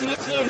He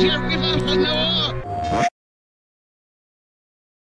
Jeff, give us a no